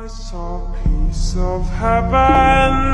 I saw a piece of heaven.